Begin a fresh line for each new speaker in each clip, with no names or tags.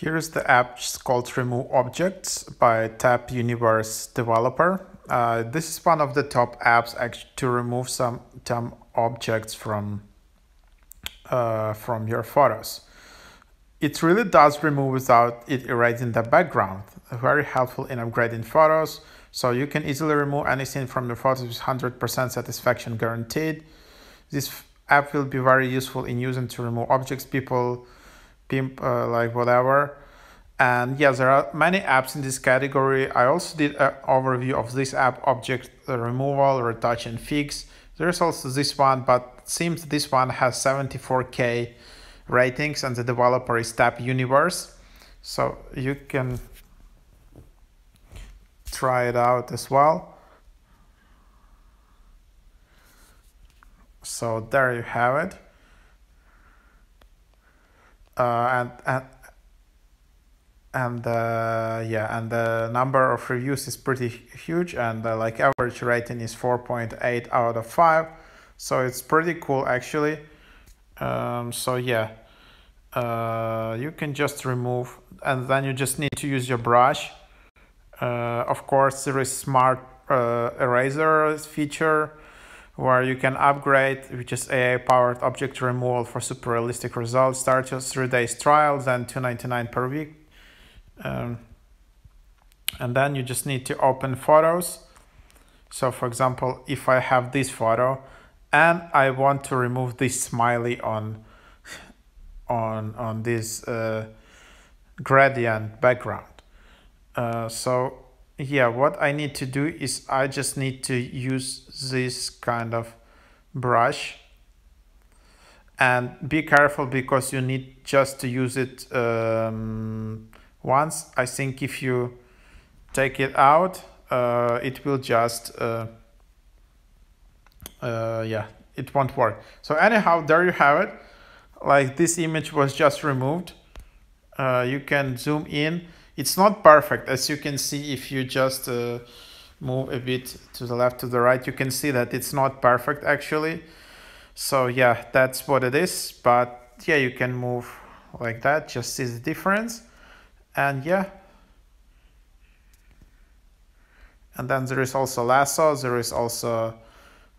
Here's the app called Remove Objects by TapUniverse Developer. Uh, this is one of the top apps to remove some, some objects from, uh, from your photos. It really does remove without it erasing the background. Very helpful in upgrading photos. So you can easily remove anything from your photos with 100% satisfaction guaranteed. This app will be very useful in using to remove objects people pimp uh, like whatever. And yes there are many apps in this category. I also did an overview of this app object removal retouch and fix. There's also this one but seems this one has 74k ratings and the developer is TapUniverse. So you can try it out as well. So there you have it and and and uh, yeah and the number of reviews is pretty huge and uh, like average rating is 4.8 out of 5 so it's pretty cool actually. Um, so yeah. Uh, you can just remove and then you just need to use your brush. Uh, of course there is smart uh, eraser feature where you can upgrade, which is AI-powered object removal for super realistic results. Start your three days trial, then 299 per week. Um, and then you just need to open photos. So for example, if I have this photo and I want to remove this smiley on on on this uh, gradient background. Uh, so yeah, what I need to do is I just need to use this kind of brush and be careful because you need just to use it um, once. I think if you take it out, uh, it will just, uh, uh, yeah, it won't work. So anyhow, there you have it. Like this image was just removed. Uh, you can zoom in it's not perfect, as you can see if you just uh, move a bit to the left to the right, you can see that it's not perfect actually. So yeah, that's what it is. But yeah, you can move like that, just see the difference. And yeah. And then there is also lasso, there is also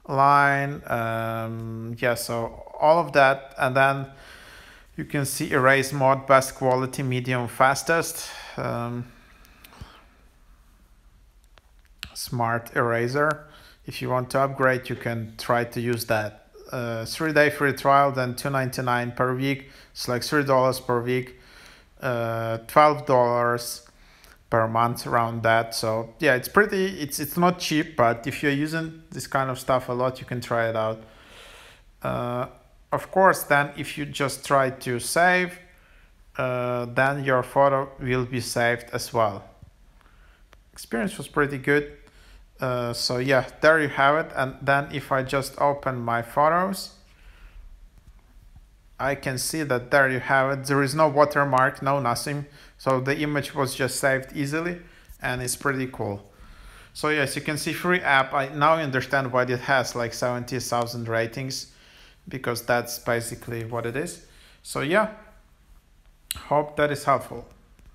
line. Um, yeah, so all of that. And then you can see erase mode, best quality, medium, fastest um, smart eraser. If you want to upgrade, you can try to use that. Uh, three day free trial, then two ninety nine per week. It's like three dollars per week, uh, twelve dollars per month around that. So yeah, it's pretty. It's it's not cheap, but if you're using this kind of stuff a lot, you can try it out. Uh, of course, then if you just try to save, uh, then your photo will be saved as well. Experience was pretty good. Uh, so yeah, there you have it. And then if I just open my photos, I can see that there you have it. There is no watermark, no nothing. So the image was just saved easily and it's pretty cool. So yes, you can see free app. I now understand why it has like 70,000 ratings because that's basically what it is. So yeah, Hope that is helpful.